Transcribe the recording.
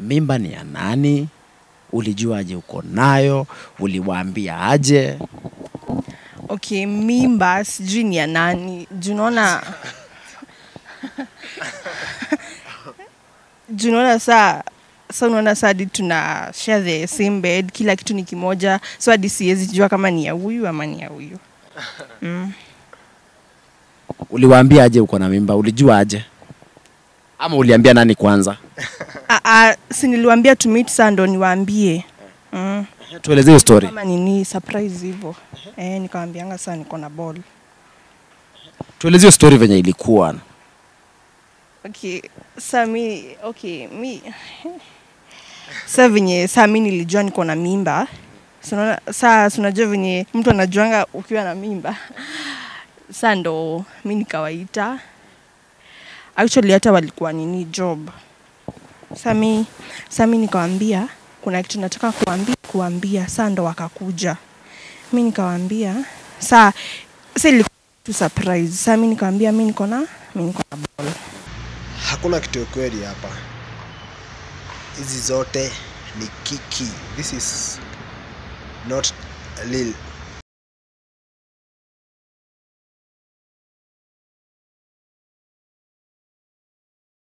mimba ni ya nani? Ulijuaje uko nayo? Uliwaambia aje? Okay, mimba sijui ni ya nani. Juu junaona juu unaona saa sa unaona saa hadi tuna share the same bed, kila kitu ni kimoja, so hadi siwezi jua kama ni ya huyu ama ni ya huyu. Mm. Uliwaambia aje uko na mimba? Ulijua aje? Ama uliambia nani kwanza? Ah, ah, si niliwaambia to meet saa ndo niwaambie. Mm. Tuelezee story. Kama nini surprise hivyo. Eh, nikawambianga saa niko na ball. Tuelezee story venye ilikuwa. Okay, Sami, okay, mi sa venye saa mi nilijua niko na mimba saa si unajua venye mtu anajuanga ukiwa na mimba saa ndo mi nikawaita actually hata walikuwa nini job sa mi, mi nikawambia kuna kitu nataka kuambia, kuambia saa ndo wakakuja. Mi nikawambia saa sa ilikuwa tu surprise. Saa mi nikawambia mi niko na mi niko na ball. Hakuna kitu ya kweli hapa, hizi zote ni kiki. This is not real